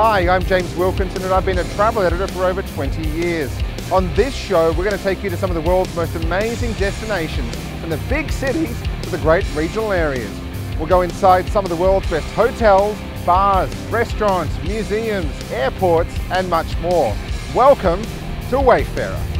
Hi, I'm James Wilkinson and I've been a travel editor for over 20 years. On this show, we're going to take you to some of the world's most amazing destinations, from the big cities to the great regional areas. We'll go inside some of the world's best hotels, bars, restaurants, museums, airports, and much more. Welcome to Wayfarer.